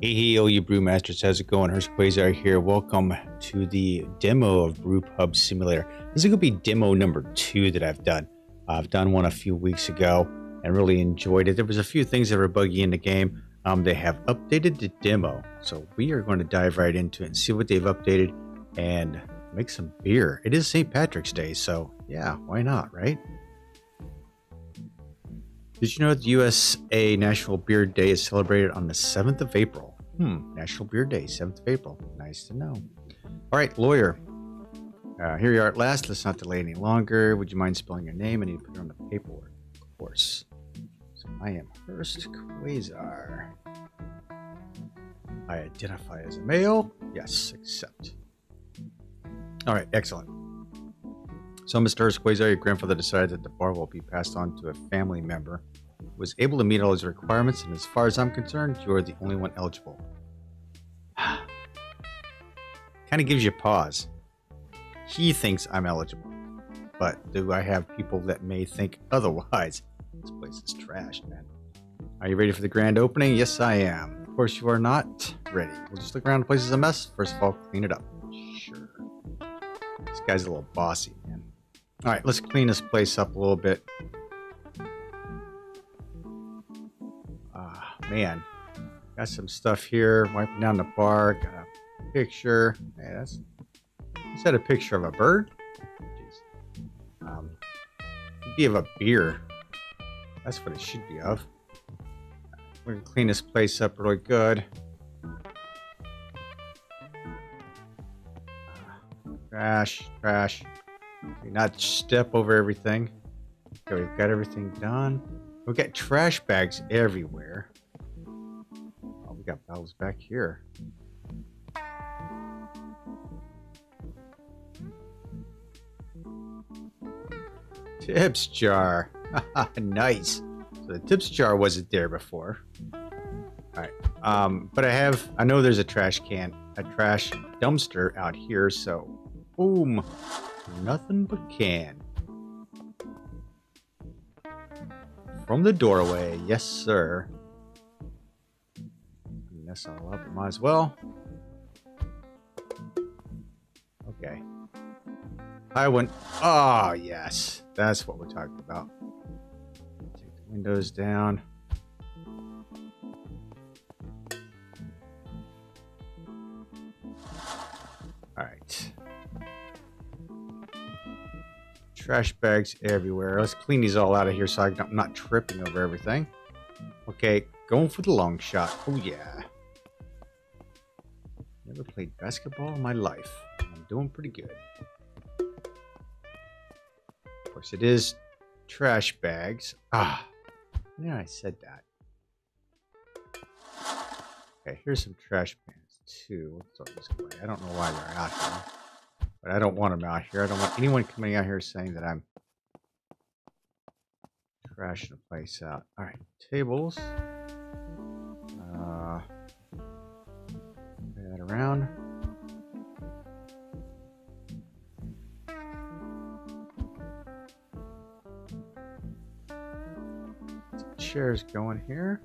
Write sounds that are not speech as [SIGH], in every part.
Hey, hey, all you brewmasters, how's it going? Hurst Quayzar here. Welcome to the demo of Brewpub Simulator. This is going to be demo number two that I've done. I've done one a few weeks ago and really enjoyed it. There was a few things that were buggy in the game. Um, they have updated the demo, so we are going to dive right into it and see what they've updated and make some beer. It is St. Patrick's Day, so yeah, why not, right? Did you know the USA National Beard Day is celebrated on the 7th of April? Hmm, National Beard Day, 7th of April. Nice to know. All right, lawyer. Uh, here you are at last. Let's not delay any longer. Would you mind spelling your name? I need to put it on the paperwork, of course. So I am Hurst Quayzar. I identify as a male. Yes, accept. All right, excellent. So, Mr. Quayzar, your grandfather decided that the bar will be passed on to a family member who was able to meet all his requirements, and as far as I'm concerned, you are the only one eligible. [SIGHS] kind of gives you pause. He thinks I'm eligible, but do I have people that may think otherwise? [LAUGHS] This place is trash, man. Are you ready for the grand opening? Yes, I am. Of course, you are not ready. We'll just look around. The place is a mess. First of all, clean it up. Sure. This guy's a little bossy, man. All right, let's clean this place up a little bit. Ah, man. Got some stuff here. Wiping down the bar. Got a picture. Hey, that's. Is that a picture of a bird? Jeez. Um, be of a beer. That's what it should be of. We're gonna clean this place up really good. Trash, trash. Do not step over everything. Okay, we've got everything done. We've got trash bags everywhere. Oh, we got bottles back here. Tips jar. [LAUGHS] nice. So the tips jar wasn't there before. Alright. Um, but I have I know there's a trash can, a trash dumpster out here, so boom. Nothing but can. From the doorway, yes sir. Mess all up, might as well. Okay. I went. Oh, yes. That's what we're talking about. Take the windows down. Trash bags everywhere. Let's clean these all out of here so I'm not tripping over everything. Okay, going for the long shot. Oh, yeah. Never played basketball in my life. I'm doing pretty good. Of course, it is trash bags. Ah, yeah, I said that. Okay, here's some trash cans too. Let's throw these away. I don't know why they're out here, but I don't want them out here. I don't want anyone coming out here saying that I'm trashing the place out. All right, tables. Uh, that around. chairs going here.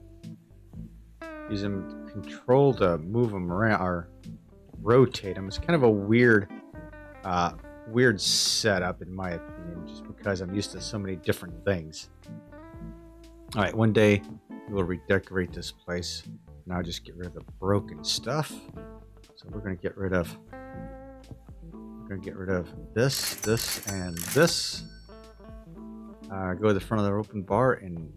Use them control to move them around or rotate them. It's kind of a weird, uh, weird setup in my opinion, just because I'm used to so many different things. All right, one day we'll redecorate this place. Now just get rid of the broken stuff. So we're gonna get rid of. We're gonna get rid of this, this, and this. Uh, go to the front of the open bar and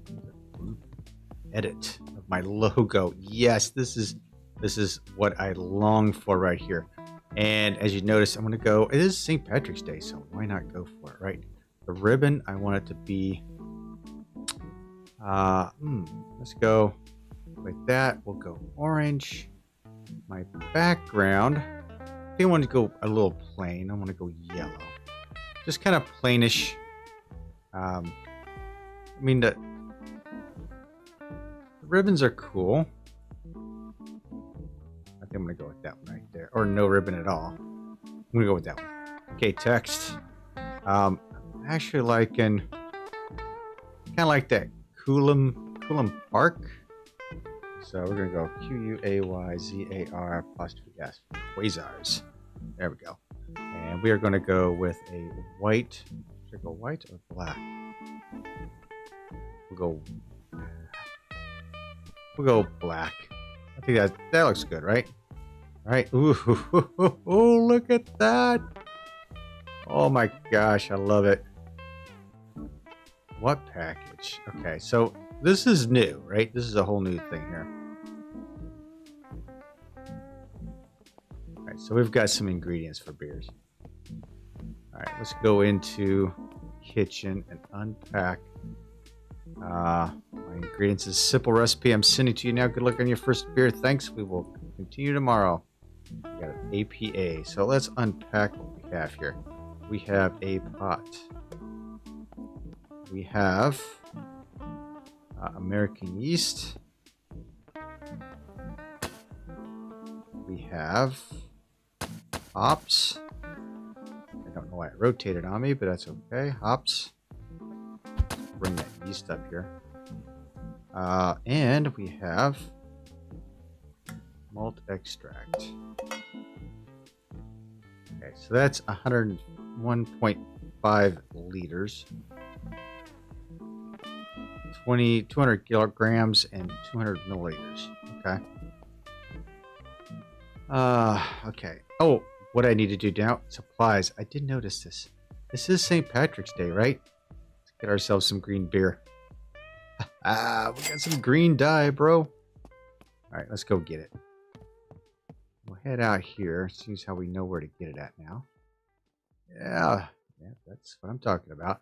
edit of my [LAUGHS] logo. Yes, this is this is what I long for right here. And as you notice, I'm gonna go. It is St. Patrick's Day, so why not go for it, right? The ribbon, I want it to be. Uh, hmm, let's go like that. We'll go orange. My background, I want to go a little plain. I want to go yellow, just kind of plainish. Um, I mean the ribbons are cool. I think I'm gonna go with that one right there, or no ribbon at all. I'm gonna go with that one. Okay, text. Um, I'm actually liking kind of like that Coolum Coolum Park. So we're gonna go Q U A Y Z A R apostrophe S. Quayzar's. There we go. And we are gonna go with a white. Should I go white or black? We'll go. We'll go black. I think that that looks good, right? All right. Ooh, [LAUGHS] oh, look at that! Oh my gosh, I love it. What package? Okay, so this is new, right? This is a whole new thing here. All right, so we've got some ingredients for beers. All right, let's go into kitchen and unpack uh, my ingredients is simple recipe. I'm sending to you now. Good luck on your first beer. Thanks. We will continue tomorrow. We got an APA. So let's unpack what we have here. We have a pot. We have uh, American yeast. We have hops. I don't know why it rotated on me, but that's okay. Hops. Bring that yeast up here. Uh, and we have malt extract. Okay, so that's 101.5 liters. 20, 200 kilograms and 200 milliliters. Okay. Uh, okay. Oh, what I need to do now, supplies. I did notice this. This is St. Patrick's Day, right? Get ourselves some green beer. [LAUGHS] ah, we got some green dye, bro. All right, let's go get it. We'll head out here. Seems how we know where to get it at now. Yeah, yeah, that's what I'm talking about.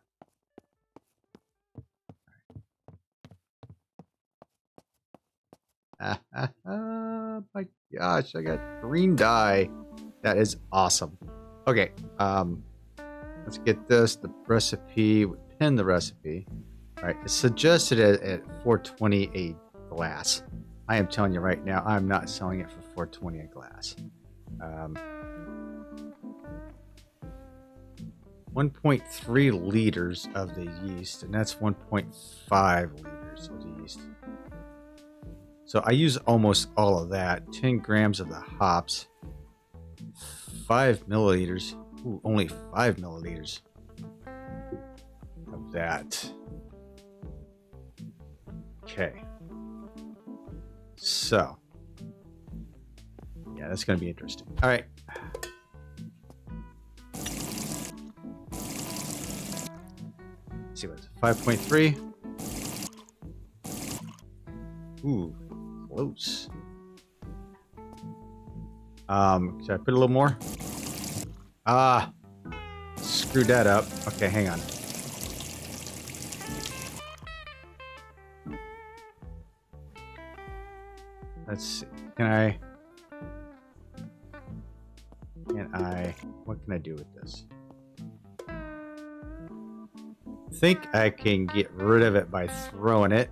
[LAUGHS] my gosh, I got green dye. That is awesome. Okay, um, let's get this. The recipe, the recipe. Right, it's suggested at, at 420 a glass. I am telling you right now, I'm not selling it for 420 a glass. Um, 1.3 liters of the yeast, and that's 1.5 liters of the yeast. So I use almost all of that. 10 grams of the hops, 5 milliliters, ooh, only 5 milliliters that. Okay. So, yeah, that's going to be interesting. All right. Let's see what it's 5.3. Ooh, close. Um, should I put a little more? Ah, screwed that up. Okay, hang on. Let's see. Can I... Can I... What can I do with this? I think I can get rid of it by throwing it.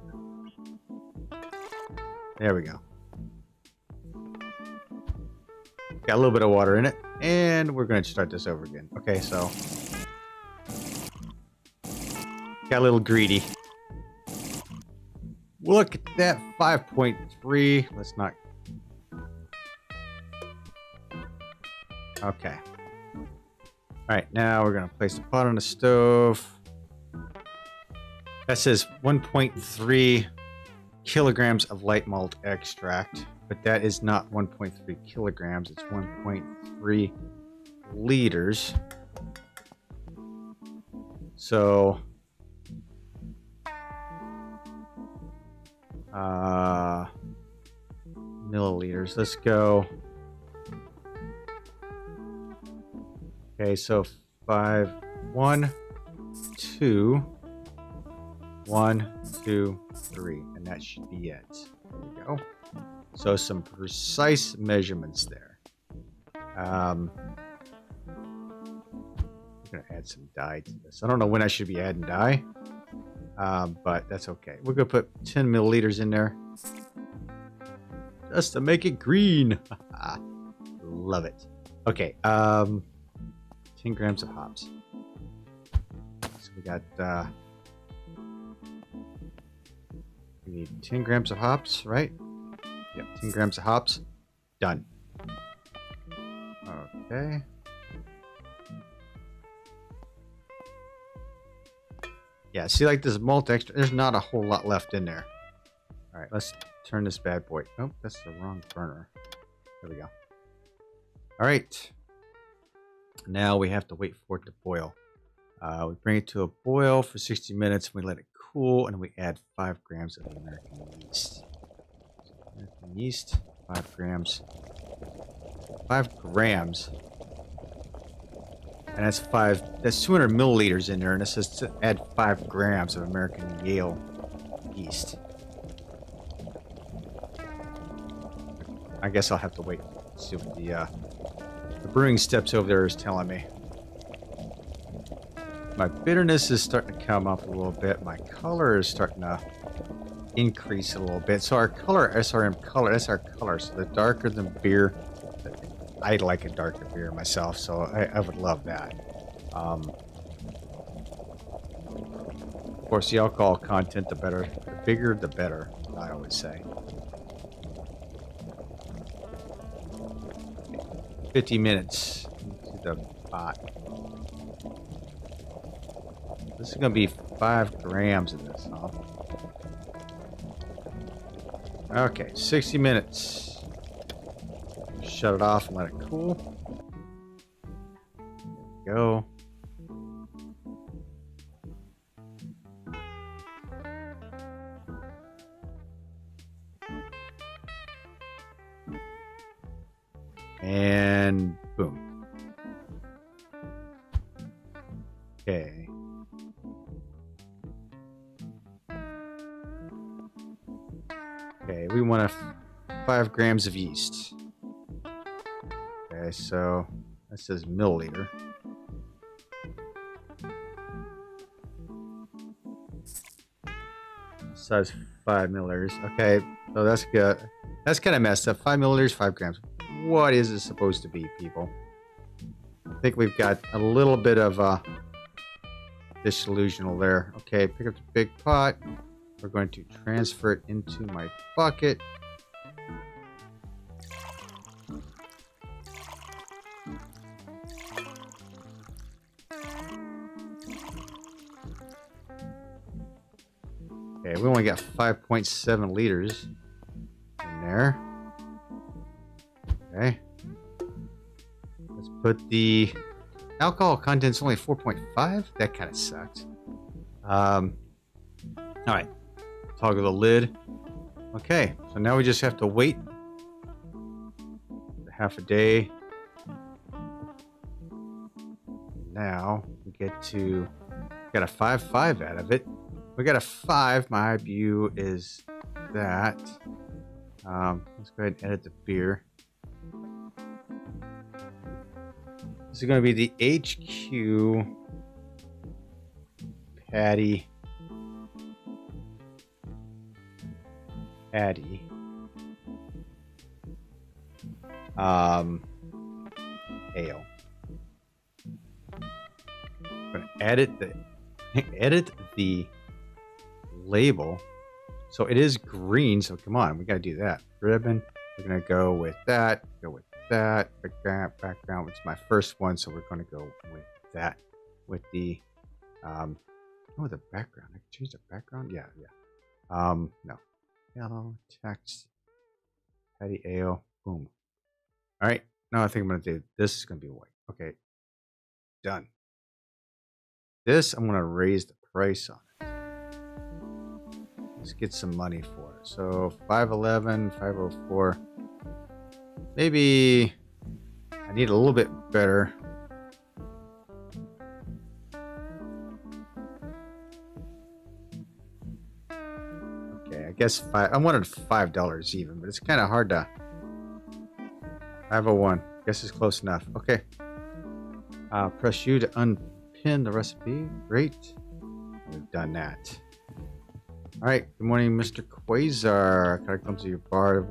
There we go. Got a little bit of water in it. And we're going to start this over again. Okay, so... Got a little greedy. Look that 5.3. Let's not... Okay. Alright, now we're going to place the pot on the stove. That says 1.3 kilograms of light malt extract, but that is not 1.3 kilograms, it's 1.3 liters. So, uh, milliliters. Let's go. Okay, so five, one, two, one, two, three, and that should be it. There we go. So some precise measurements there. Um, I'm gonna add some dye to this. I don't know when I should be adding dye, um, but that's okay. We're gonna put 10 milliliters in there just to make it green. [LAUGHS] Love it. Okay, um, 10 grams of hops. So we got uh, we need 10 grams of hops, right? Yep, 10 grams of hops. Done. Okay. Yeah, see like this malt extra, there's not a whole lot left in there. All right, let's turn this bad boy. Oh, that's the wrong burner. There we go. All right. Now we have to wait for it to boil. Uh, we bring it to a boil for 60 minutes. And we let it cool, and we add 5 grams of American yeast. American yeast, 5 grams. 5 grams. And that's 5, that's 200 milliliters in there, and it says to add 5 grams of American Yale yeast. I guess I'll have to wait see what the, uh, the brewing steps over there is telling me. My bitterness is starting to come up a little bit. My color is starting to increase a little bit. So our color, SRM color, that's our color. So the darker the beer, I like a darker beer myself, so I, I would love that. Um, of course, the alcohol content, the better, the bigger, the better, I always say. 50 minutes to the pot. This is going to be 5 grams of this, huh? Okay, 60 minutes. Shut it off and let it cool. go. And boom. Okay. Okay, we want a five grams of yeast. So that says milliliter. Size five milliliters. Okay, so that's good. That's kind of messed up. Five milliliters, five grams. What is it supposed to be, people? I think we've got a little bit of uh, disillusional there. Okay, pick up the big pot. We're going to transfer it into my bucket. 5.7 liters in there. Okay. Let's put the alcohol content's only 4.5. That kind of sucks. Um, all right. Toggle the lid. Okay, so now we just have to wait half a day. Now we get to got a five five out of it. We got a five. My IBU is that. Um, let's go ahead and edit the beer. This is going to be the HQ Patty Addy. Um, ale. I'm gonna edit the [LAUGHS] edit the label. So it is green. So come on, we gotta do that. Ribbon. We're gonna go with that. Go with that. Background. Background. It's my first one, so we're gonna go with that. With the um. Oh, the background. I can change the background. Yeah, yeah. Um, no yellow text, Patty Ale, boom. All right, now I think I'm gonna do this is gonna be white. Okay, done. This I'm gonna raise the price on it. Let's get some money for it. So 511, 504. Maybe I need a little bit better. Okay, I guess five. I wanted five dollars even, but it's kind of hard to. 501. Guess it's close enough. Okay. Uh, press U to unpin the recipe. Great. We've done that. All right. Good morning, Mr. Quayzar. Got a glimpse of your bar.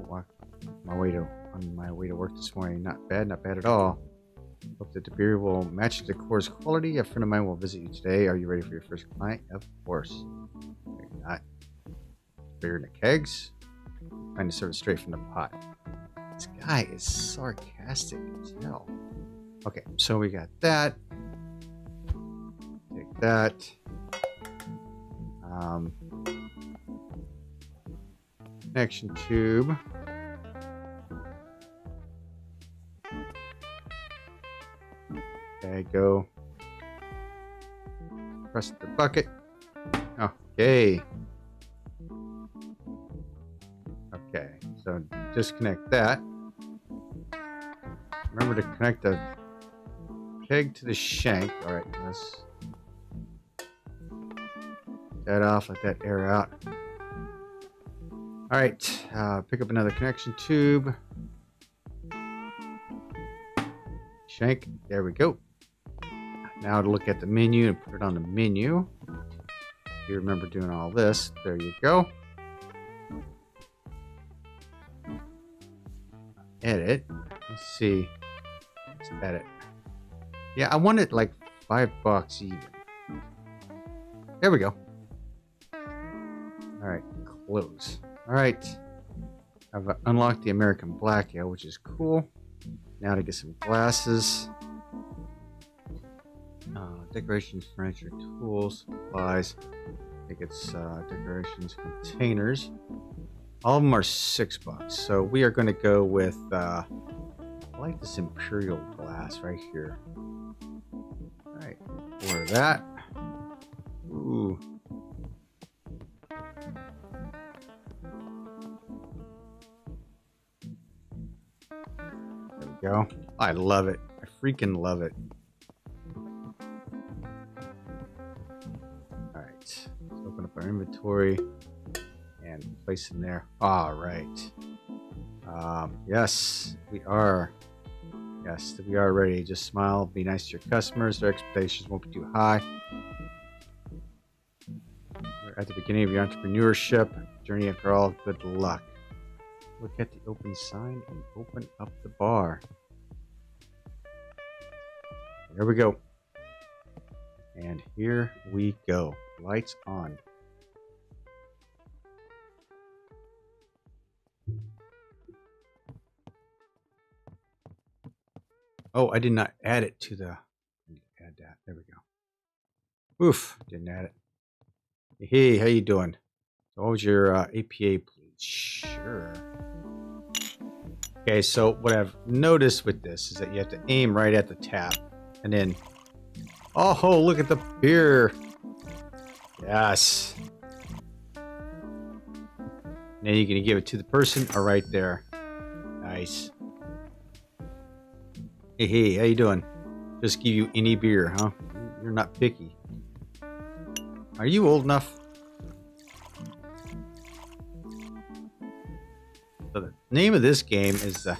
My way to on my way to work this morning. Not bad. Not bad at all. Hope that the beer will match the core's quality. A friend of mine will visit you today. Are you ready for your first client? Of course. Maybe not beer in the kegs. Trying to serve it straight from the pot. This guy is sarcastic as hell. Okay, so we got that. Take that. Um, connection tube. Okay, go. Press the bucket. Okay. Okay, so disconnect that. Remember to connect the keg to the shank. All right, let's that off, let that air out. All right, uh, pick up another connection tube. Shank, there we go. Now to look at the menu and put it on the menu. If You remember doing all this. There you go. Edit. Let's see. Let's edit. Yeah, I wanted like five bucks even. There we go. All right, close. All right. I've unlocked the American Black Ale, which is cool. Now to get some glasses. Uh, decorations, furniture, tools, supplies. I think it's uh, decorations, containers. All of them are six bucks. So we are going to go with, uh, I like this Imperial glass right here. All right, order that. Ooh. Go. I love it. I freaking love it. All right, let's open up our inventory and place in there. All right. Um, yes, we are. Yes, we are ready. Just smile, be nice to your customers. Their expectations won't be too high. We're at the beginning of your entrepreneurship journey. After all, good luck. Look at the open sign and open up the bar. There we go. And here we go. Lights on. Oh, I did not add it to the. Add that. There we go. Oof, didn't add it. Hey, how you doing? What was your uh, APA, please? Sure. Okay, so what I've noticed with this is that you have to aim right at the tap, and then, oh, look at the beer. Yes. Now you're gonna give it to the person or right there. Nice. Hey, hey, how you doing? Just give you any beer, huh? You're not picky. Are you old enough? Name of this game is uh,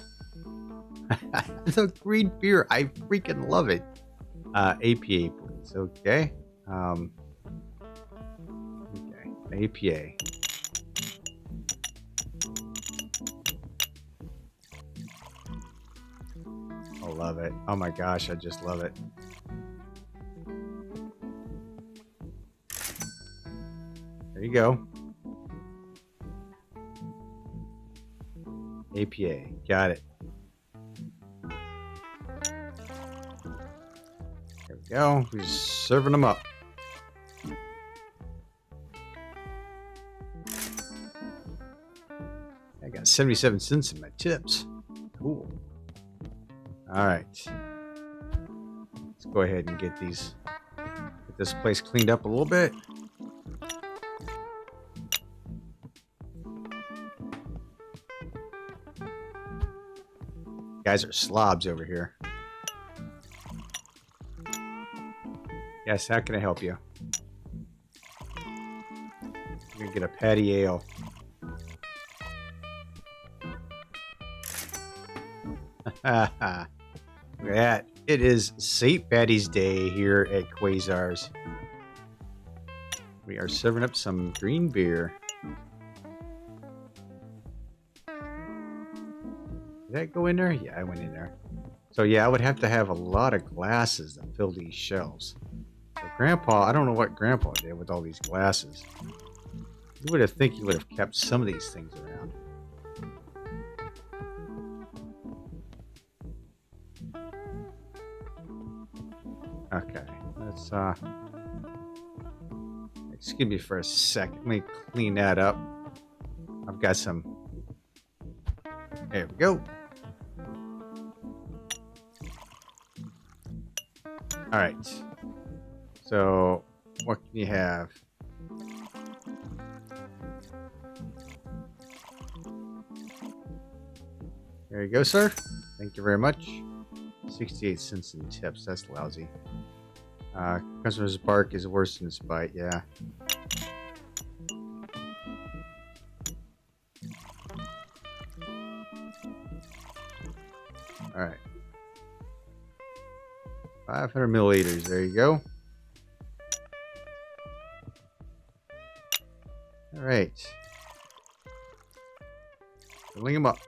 [LAUGHS] the green beer. I freaking love it. Uh, APA, please. Okay. Um, okay. APA. I love it. Oh my gosh, I just love it. There you go. APA. Got it. There we go. We're serving them up. I got 77 cents in my tips. Cool. All right. Let's go ahead and get these, get this place cleaned up a little bit. Guys are slobs over here. Yes, how can I help you? I'm gonna get a patty ale. [LAUGHS] Look at that. It is St. Patty's Day here at Quayzar's. We are serving up some green beer. I go in there? Yeah, I went in there. So yeah, I would have to have a lot of glasses to fill these shelves. Grandpa, I don't know what Grandpa did with all these glasses. You would have think you would have kept some of these things around. Okay, let's uh excuse me for a second. Let me clean that up. I've got some. There we go. All right. So, what can you have? There you go, sir. Thank you very much. 68 cents in tips. That's lousy. Uh, customer's bark is worse than his bite. Yeah. 500 milliliters. There you go. All right. Filling them up.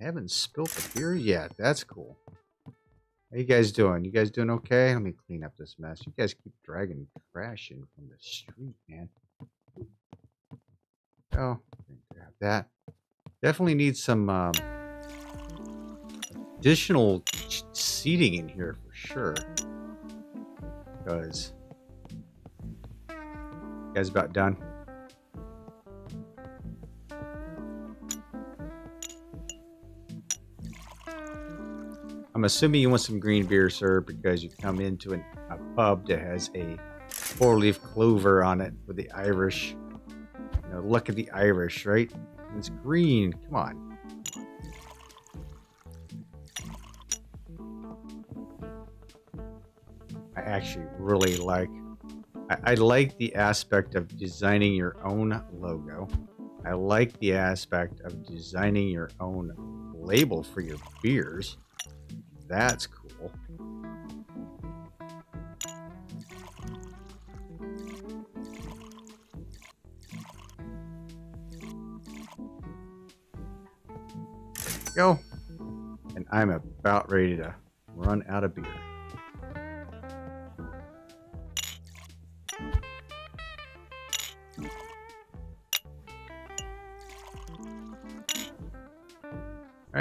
I haven't spilt the beer yet. That's cool. How you guys doing? You guys doing okay? Let me clean up this mess. You guys keep dragging trash in from the street, man. Oh, grab that. Definitely need some um, additional seating in here for sure. Because guys about done. I'm assuming you want some green beer, sir, because you come into an, a pub that has a four-leaf clover on it with the Irish. You know, look at the Irish, right? It's green. Come on. Actually really like. I, I like the aspect of designing your own logo. I like the aspect of designing your own label for your beers. That's cool. Go. And I'm about ready to run out of beer.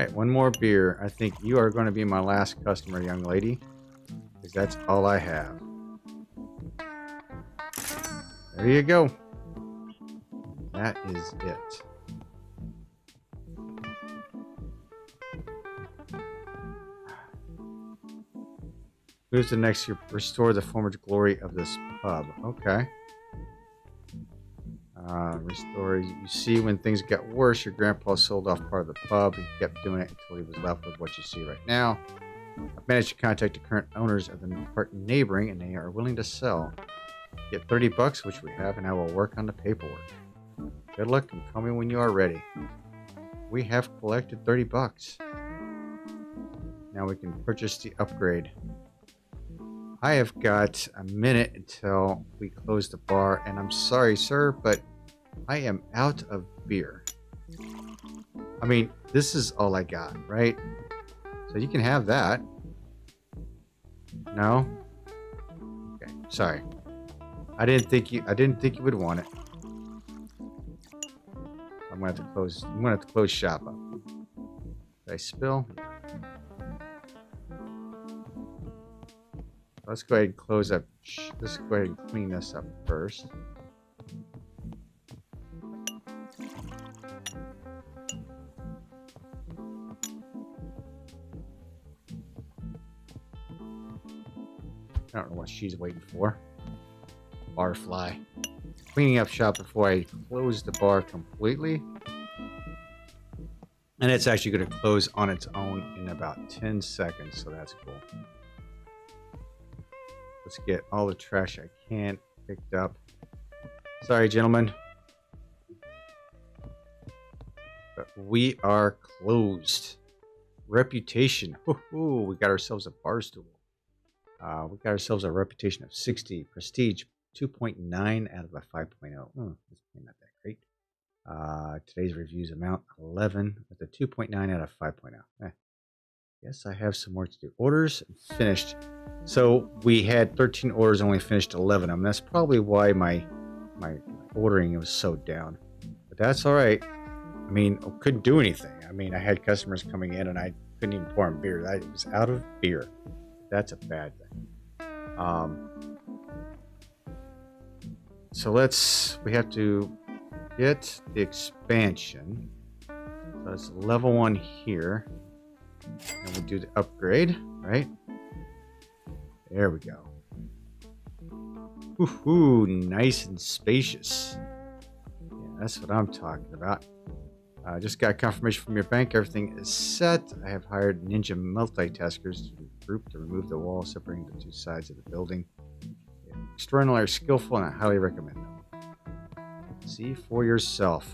One more beer. I think you are going to be my last customer, young lady, because that's all I have. There you go. That is it. Who's the next year. Restore the former glory of this pub. Okay. Uh, restore. You see, when things got worse, your grandpa sold off part of the pub. He kept doing it until he was left with what you see right now. I've managed to contact the current owners of the part neighboring, and they are willing to sell. Get 30 bucks, which we have, and I will work on the paperwork. Good luck and call me when you are ready. We have collected 30 bucks. Now we can purchase the upgrade. I have got a minute until we close the bar, and I'm sorry, sir, but I am out of beer. I mean, this is all I got, right? So you can have that. No? Okay, sorry. I didn't think you I didn't think you would want it. I'm gonna have to close I'm gonna have to close shop up. Did I spill? Let's go ahead and close up. Let's go ahead and clean this up first. I don't know what she's waiting for. Barfly. Cleaning up shop before I close the bar completely. And it's actually going to close on its own in about 10 seconds, so that's cool. Let's get all the trash I can picked up. Sorry, gentlemen. But we are closed. Reputation. We got ourselves a bar stool. Uh, we got ourselves a reputation of 60. Prestige 2.9 out of a 5.0. Oh, that's not that great. Uh, today's reviews amount 11 with a 2.9 out of 5.0. Eh. Yes, I have some more to do. Orders finished. So we had 13 orders, only finished 11 of them. That's probably why my my ordering was so down. But that's all right. I mean, I couldn't do anything. I mean, I had customers coming in, and I couldn't even pour them beer. I was out of beer. That's a bad thing. Um, so let's, we have to get the expansion. So that's level one here. And we do the upgrade, right? There we go. Woohoo, nice and spacious. Yeah, that's what I'm talking about. I uh, just got confirmation from your bank. Everything is set. I have hired ninja multitaskers to group to remove the wall separating the two sides of the building. Extraordinarily skillful and I highly recommend them. See for yourself.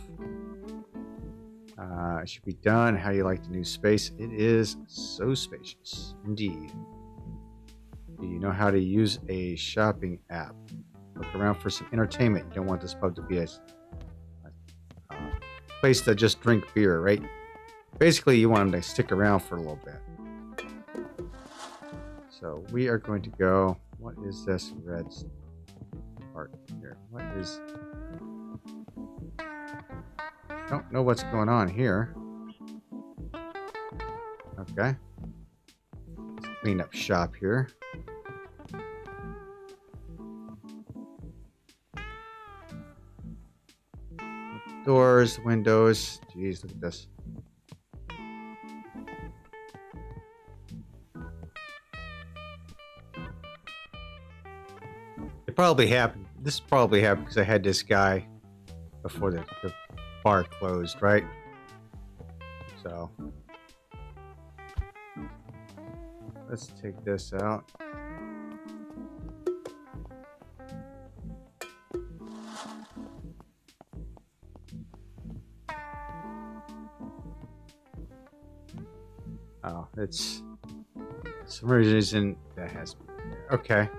Uh, it should be done. How you like the new space? It is so spacious. Indeed. Do you know how to use a shopping app? Look around for some entertainment. You don't want this pub to be a, place to just drink beer, right? Basically, you want them to stick around for a little bit. So we are going to go. What is this red part here? What is... Don't know what's going on here. Okay. Let's clean up shop here. Doors, windows. Jeez, look at this. It probably happened. This probably happened because I had this guy before the, the bar closed, right? So let's take this out. It's some reason that has okay.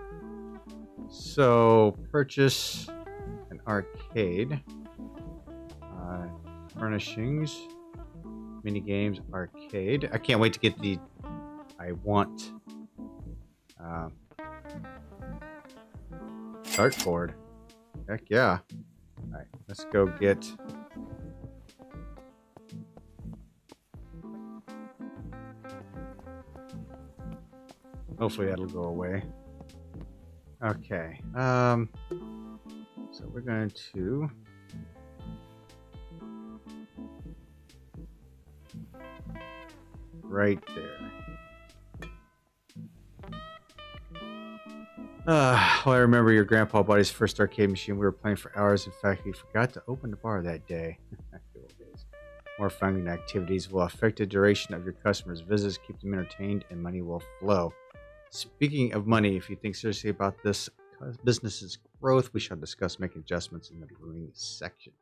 So purchase an arcade, uh, furnishings, mini games, arcade. I can't wait to get the. I want. Uh, dartboard. Heck yeah! All right, let's go get Hopefully that'll go away. Okay. Um, so we're going to... Right there. Uh, well, I remember your grandpa bought his first arcade machine. We were playing for hours. In fact, he forgot to open the bar that day. [LAUGHS] More fun activities will affect the duration of your customers' visits, keep them entertained, and money will flow. Speaking of money, if you think seriously about this uh, business's growth, we shall discuss making adjustments in the brewing section.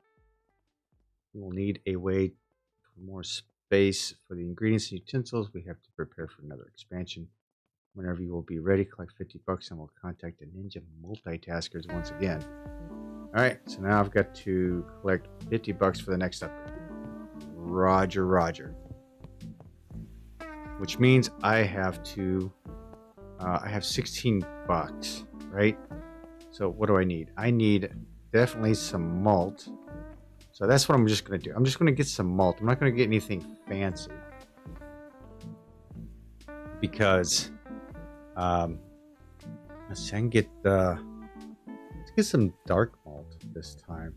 We will need a way for more space for the ingredients and utensils. We have to prepare for another expansion. Whenever you will be ready, collect 50 bucks and we'll contact the Ninja Multitaskers once again. All right, so now I've got to collect 50 bucks for the next upgrade. Roger, Roger. Which means I have to uh, I have 16 bucks, right? So what do I need? I need definitely some malt. So that's what I'm just going to do. I'm just going to get some malt. I'm not going to get anything fancy. Because um, let's see, I can get the... Let's get some dark malt this time.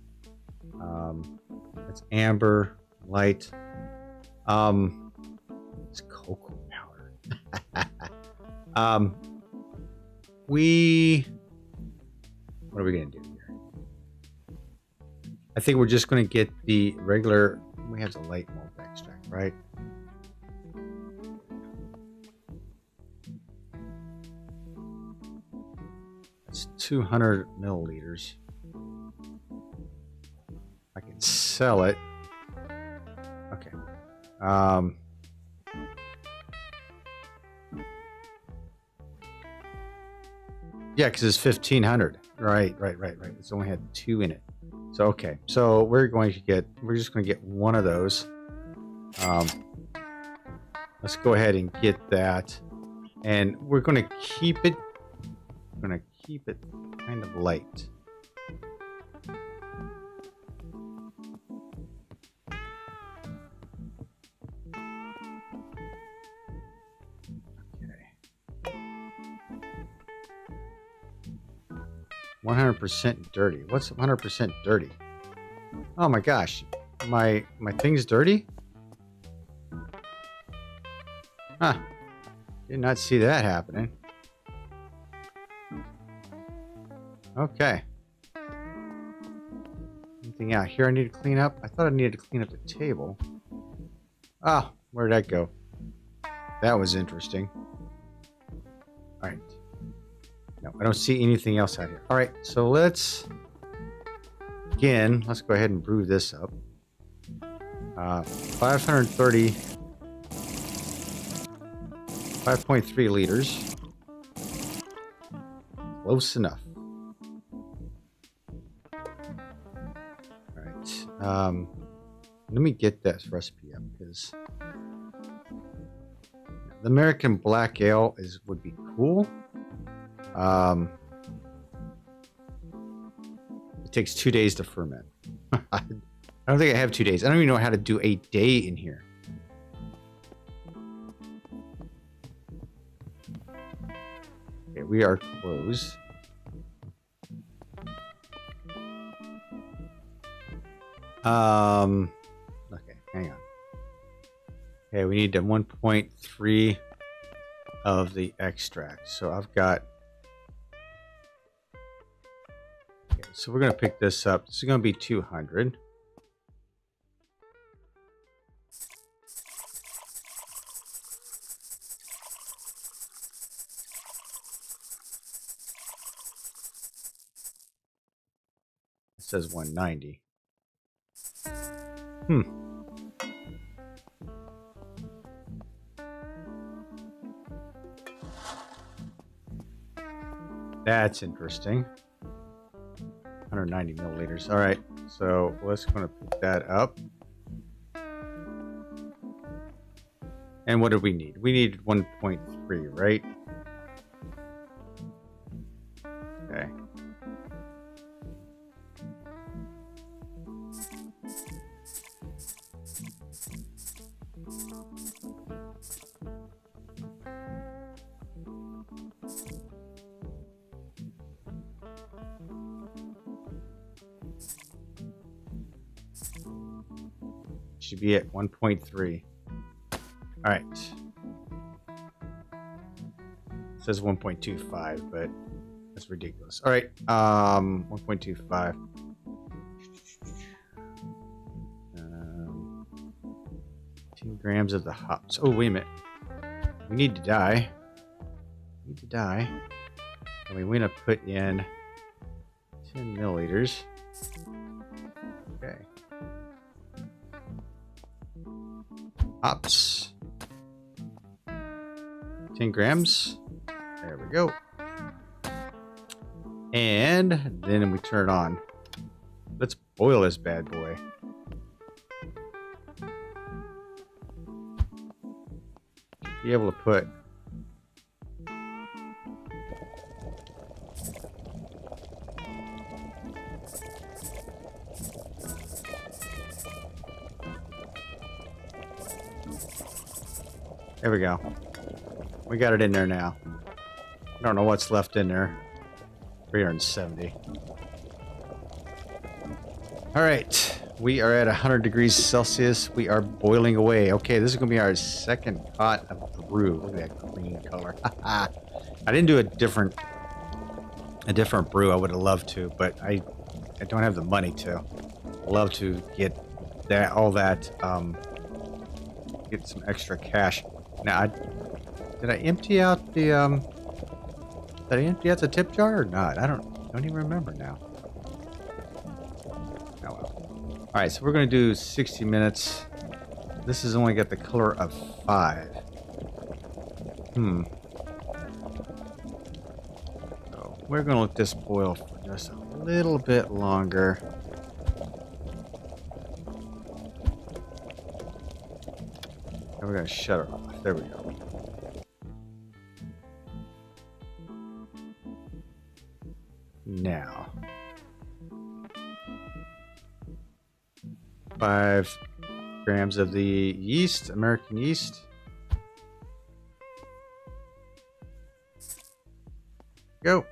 Um, it's amber, light. Um, Um, we, what are we going to do here? I think we're just going to get the regular, we have the light malt extract, right? It's 200 milliliters. I can sell it. Okay. Um, Yeah, because it's 1500. Right, right, right, right. It's only had two in it. So, okay. So we're going to get, we're just going to get one of those. Um, let's go ahead and get that. And we're going to keep it, we're going to keep it kind of light. 100% dirty. What's 100% dirty? Oh my gosh. My my thing's dirty? Huh. Did not see that happening. Okay. Anything out here I need to clean up? I thought I needed to clean up the table. Oh, where'd that go? That was interesting. Alright. I don't see anything else out here. Alright, so let's... Again, let's go ahead and brew this up. Uh, 530... 5.3 liters. Close enough. Alright. Um, let me get that recipe up because the American Black Ale is would be cool. Um, it takes two days to ferment. [LAUGHS] I don't think I have two days. I don't even know how to do a day in here. Okay, we are closed. Um, okay, hang on. Okay, we need 1.3 of the extract. So I've got... Okay, so we're going to pick this up. This is going to be 200. It says 190. Hmm. That's interesting. 190 milliliters. All right, so let's going to pick that up. And what do we need? We need 1.3, right? Be at 1.3. All right. Says 1.25, but that's ridiculous. All right. Um, 1.25. Um, 10 grams of the hops. Oh, wait a minute. We need to die. We need to die. And we want to put in 10 milliliters. Hops. 10 grams. There we go. And then we turn it on. Let's boil this bad boy. Be able to put There we go. We got it in there now. I don't know what's left in there. 370. All right. We are at 100 degrees Celsius. We are boiling away. Okay, this is going to be our second pot of brew. Look at that green color. [LAUGHS] I didn't do a different a different brew. I would have loved to, but I I don't have the money to. I'd love to get that all that um get some extra cash. Now, I, did I empty out the, um, did I empty out the tip jar or not? I don't, don't even remember now. Oh well. All right, so we're going to do 60 minutes. This has only got the color of five. Hmm. So we're going to let this boil for just a little bit longer. And we're to shut it off. There we go. Now. Five grams of the yeast, American yeast. Go.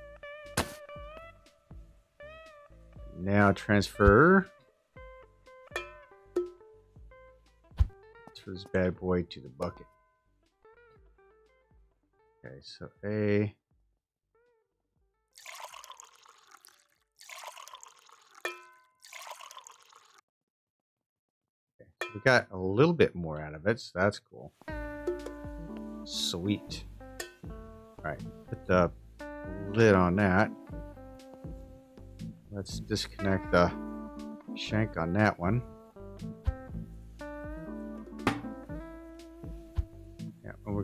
now transfer. Transfer this bad boy to the bucket. Okay, so A. Okay, so we got a little bit more out of it, so that's cool. Sweet. All right, put the lid on that. Let's disconnect the shank on that one.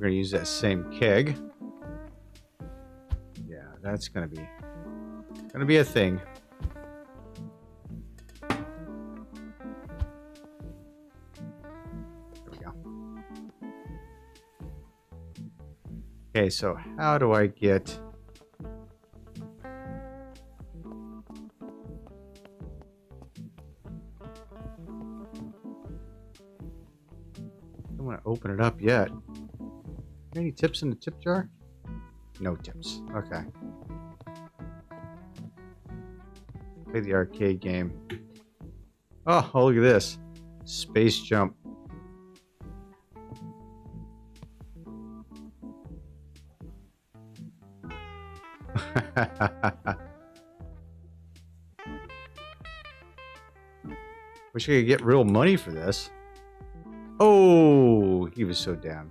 Going to use that same keg. Yeah, that's going to be going to be a thing. There we go. Okay, so how do I get open it up yet. Tips in the tip jar? No tips. Okay. Play the arcade game. Oh, oh look at this. Space jump. [LAUGHS] Wish I could get real money for this. Oh, he was so down.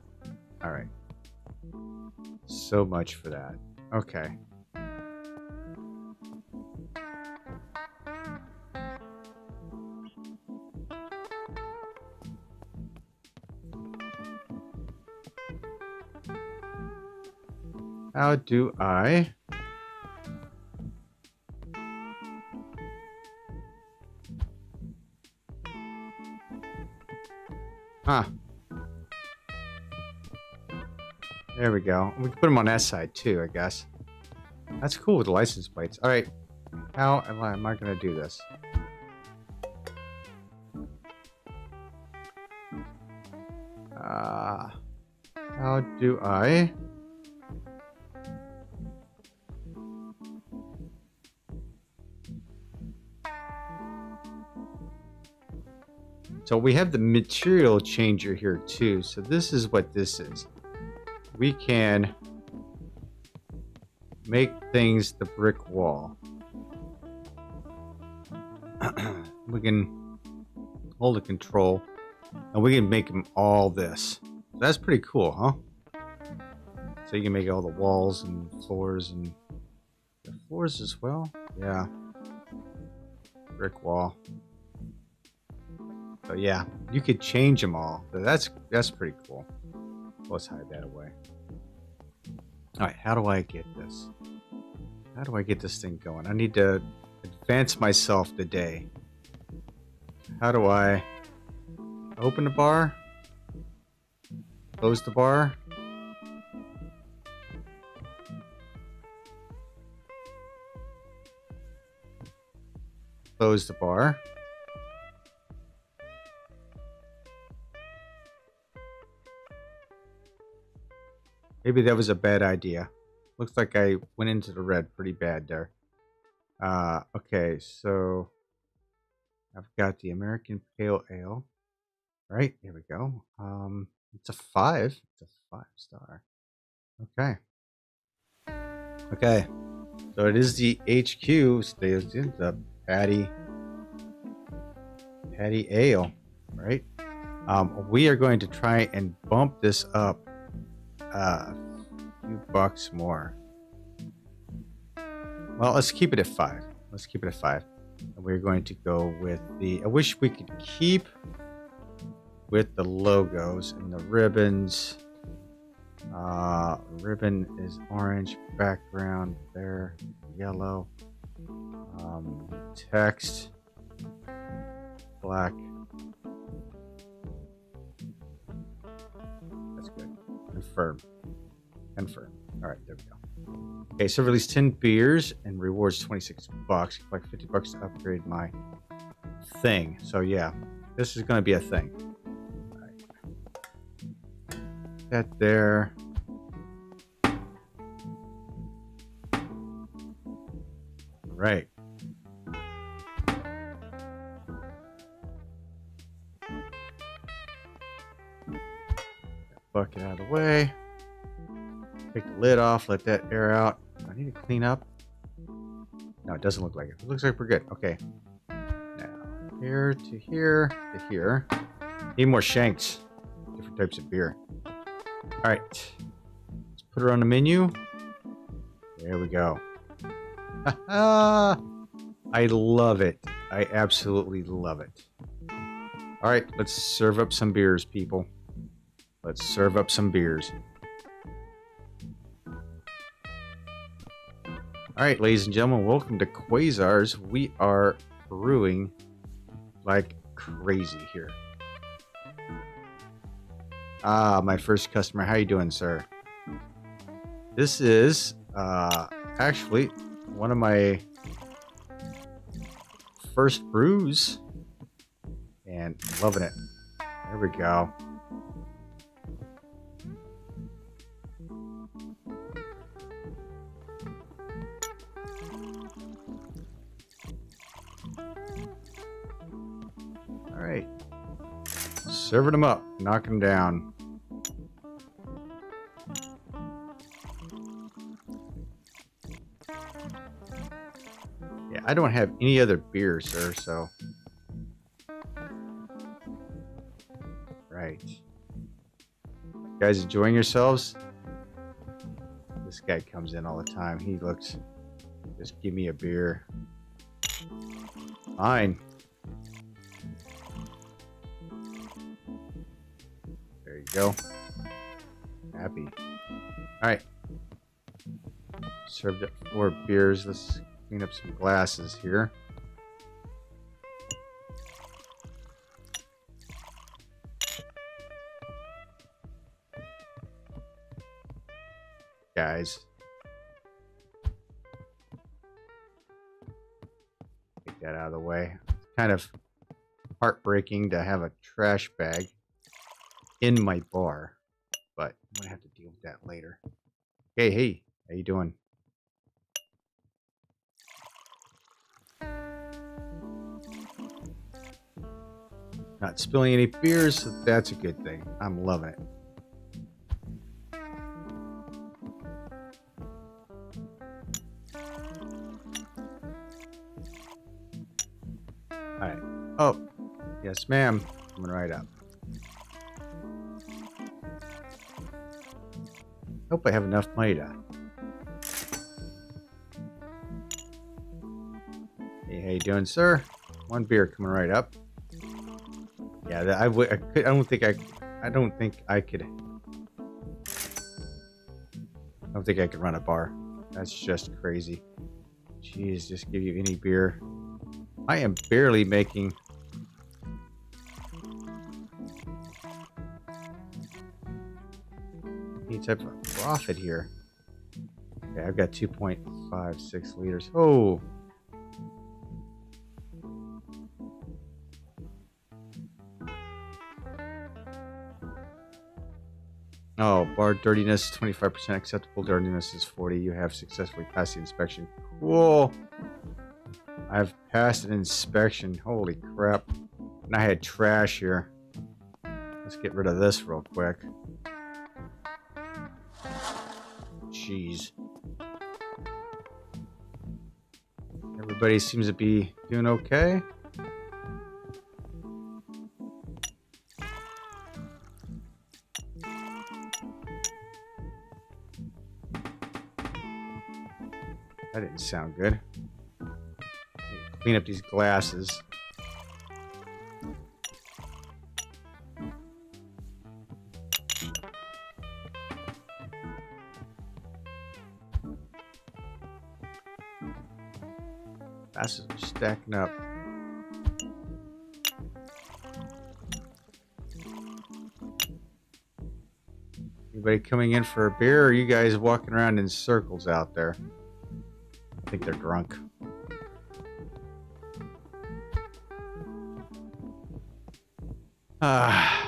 So much for that. Okay. How do I... Huh. There we go. We can put them on that side too, I guess. That's cool with the license plates. All right. How am I, am I going to do this? Uh, how do I... So we have the material changer here too. So this is what this is. We can make things the brick wall. [CLEARS THROAT] we can hold the control and we can make them all this. That's pretty cool, huh? So you can make all the walls and floors and the floors as well. Yeah. Brick wall. So yeah, you could change them all. That's that's pretty cool. Let's hide that away. All right, how do I get this? How do I get this thing going? I need to advance myself today. How do I open the bar? Close the bar? Close the bar. Maybe that was a bad idea. Looks like I went into the red pretty bad there. Uh, okay, so I've got the American Pale Ale. Right, here we go. Um, it's a five. It's a five star. Okay. Okay. So it is the HQ in the Patty Patty Ale, right? Um, we are going to try and bump this up a few bucks more. Well, let's keep it at five. Let's keep it at five. And we're going to go with the. I wish we could keep with the logos and the ribbons. Uh, ribbon is orange, background there, yellow. Um, text, black. Confirm. Confirm. All right, there we go. Okay, so release 10 beers and rewards 26 bucks. Like 50 bucks to upgrade my thing. So yeah, this is going to be a thing. That there. All right. Bucket out of the way. Take the lid off, let that air out. I need to clean up. No, it doesn't look like it. It looks like we're good. Okay. Now, here to here to here. Need more shanks. Different types of beer. All right. Let's put her on the menu. There we go. [LAUGHS] I love it. I absolutely love it. All right, let's serve up some beers, people. Let's serve up some beers. All right, ladies and gentlemen, welcome to Quayzar's. We are brewing like crazy here. Ah, my first customer. How you doing, sir? This is uh, actually one of my first brews and loving it. There we go. Serving them up, knocking them down. Yeah, I don't have any other beer, sir, so. Right. guys enjoying yourselves? This guy comes in all the time. He looks, just give me a beer. Fine. Go. Happy. All right. Served up four beers. Let's clean up some glasses here. Guys. Get that out of the way. It's kind of heartbreaking to have a trash bag in my bar, but I'm gonna have to deal with that later. Hey, hey, how you doing? Not spilling any beers, so that's a good thing. I'm loving it. Alright. Oh, yes, ma'am. Coming right up. Hope I have enough money to. Hey, how you doing, sir? One beer coming right up. Yeah, that I would. I, could, I don't think I. I don't think I could. I don't think I could run a bar. That's just crazy. Jeez, just give you any beer. I am barely making. Any type of profit here. Okay, I've got 2.56 liters. Oh, Oh, bar dirtiness 25% acceptable dirtiness is 40. You have successfully passed the inspection. Cool. I've passed an inspection. Holy crap. And I had trash here. Let's get rid of this real quick. Jeez. Everybody seems to be doing okay. That didn't sound good. Clean up these glasses. Stacking up. Anybody coming in for a beer, or are you guys walking around in circles out there? I think they're drunk. Ah.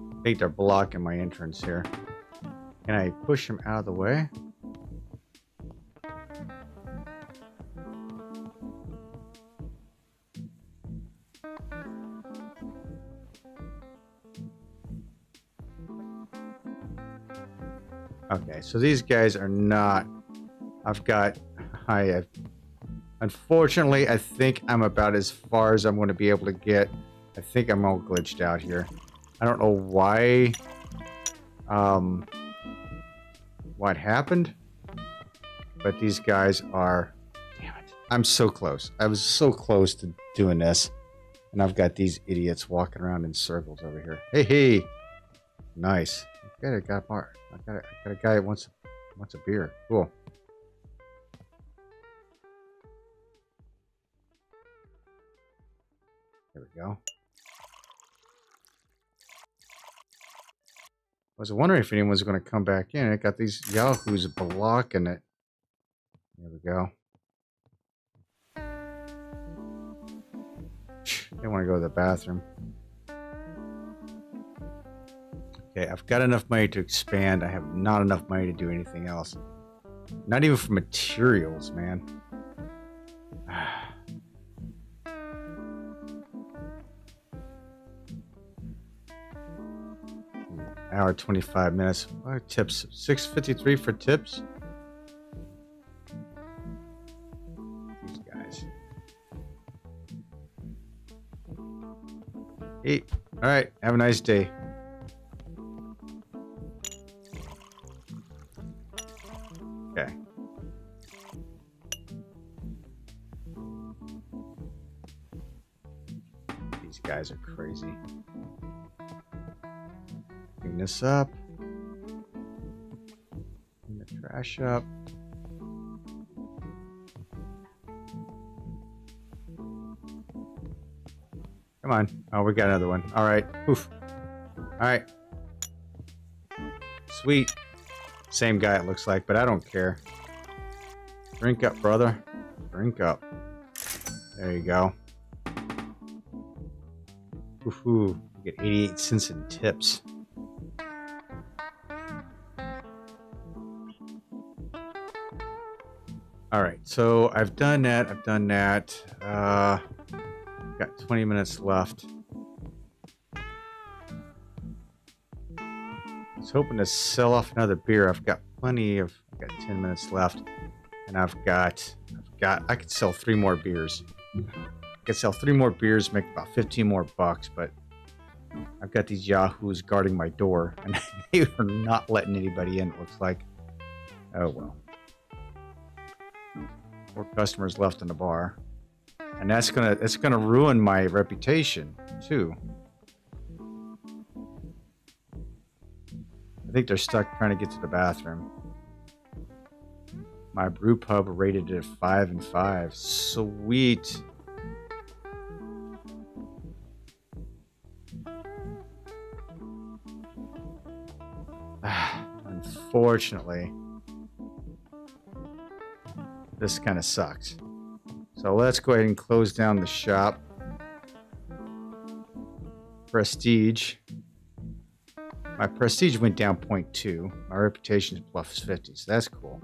I think they're blocking my entrance here. Can I push them out of the way? So these guys are not. I've got. I have. Unfortunately, I think I'm about as far as I'm going to be able to get. I think I'm all glitched out here. I don't know why. Um. What happened? But these guys are. Damn it! I'm so close. I was so close to doing this, and I've got these idiots walking around in circles over here. Hey, hey! Nice. I got a bar. I got a, I got a guy that wants wants a beer. Cool. There we go. I was wondering if anyone was going to come back in. I got these yahoos blocking it. There we go. They want to go to the bathroom. Okay, I've got enough money to expand. I have not enough money to do anything else. Not even for materials, man. [SIGHS] Hour 25 minutes. Tips? 653 for tips? These guys. Hey, all right. Have a nice day. This up. Clean the trash up. Come on. Oh, we got another one. All right. Oof. All right. Sweet. Same guy it looks like, but I don't care. Drink up, brother. Drink up. There you go. Woohoo. You get 88 cents in tips. Alright, so I've done that. I've done that. Uh, got 20 minutes left. I was hoping to sell off another beer. I've got plenty of. I've got 10 minutes left, and I've got. I've got. I could sell three more beers. I could sell three more beers, make about 15 more bucks, but I've got these yahoos guarding my door, [LAUGHS] and they are not letting anybody in. It looks like. Oh well. Four customers left in the bar, and that's gonna. It's gonna ruin my reputation too. I think they're stuck trying to get to the bathroom. My brew pub rated it five and five. Sweet. [SIGHS] Unfortunately, this kind of sucks. So let's go ahead and close down the shop. Prestige. My prestige went down 0.2. My reputation is plus 50, so that's cool.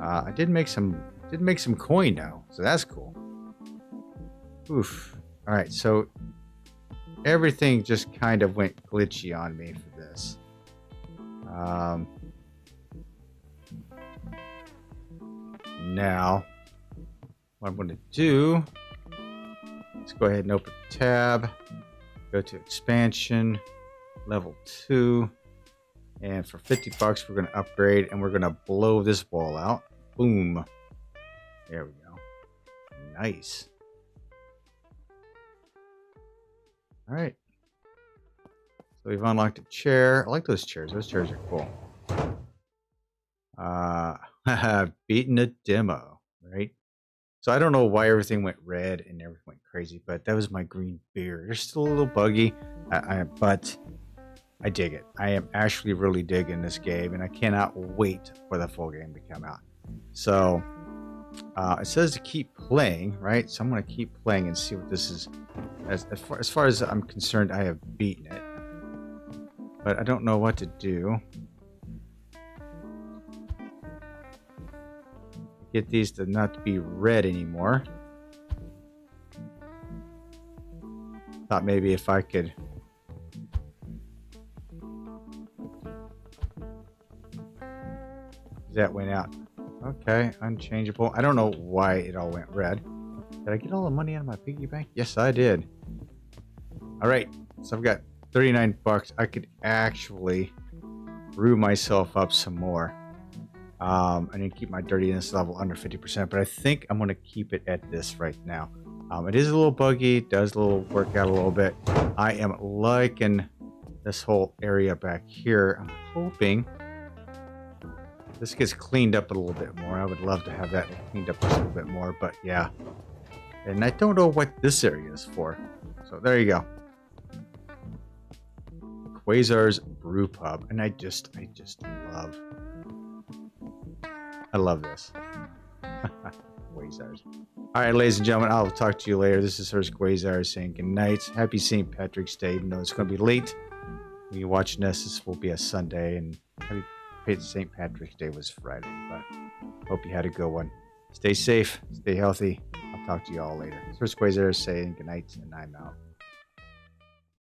Uh, I did make some did make some coin now, so that's cool. Oof. All right, so everything just kind of went glitchy on me for this. Um, now, what I'm going to do, let's go ahead and open the tab, go to expansion, level 2, and for 50 bucks, we're going to upgrade and we're going to blow this wall out. Boom. There we go. Nice. All right. So we've unlocked a chair. I like those chairs. Those chairs are cool. Uh, [LAUGHS] beaten a demo, right? So I don't know why everything went red and everything went crazy, but that was my green beer. They're still a little buggy, I, I, but I dig it. I am actually really digging this game, and I cannot wait for the full game to come out. So uh, it says to keep playing, right? So I'm going to keep playing and see what this is. As, as, far, as far as I'm concerned, I have beaten it. But I don't know what to do. Get these to not be red anymore. Thought maybe if I could That went out. Okay, unchangeable. I don't know why it all went red. Did I get all the money out of my piggy bank? Yes, I did. All right, so I've got 39 bucks. I could actually brew myself up some more. Um, I need to keep my dirtiness level under 50%, but I think I'm going to keep it at this right now. Um, it is a little buggy, does a little work out a little bit. I am liking this whole area back here. I'm hoping this gets cleaned up a little bit more. I would love to have that cleaned up a little bit more, but yeah. And I don't know what this area is for. So there you go. Quayzar's Brew Pub. And I just, I just love, I love this. [LAUGHS] Quayzar's. All right, ladies and gentlemen, I'll talk to you later. This is Hurst Quayzar saying good night. Happy St. Patrick's Day, even though it's going to be late. When you're watching this, this will be a Sunday, and happy St. Patrick's Day was Friday. But hope you had a good one. Stay safe, stay healthy. I'll talk to you all later. Hurst Quayzar saying good night, and I'm out.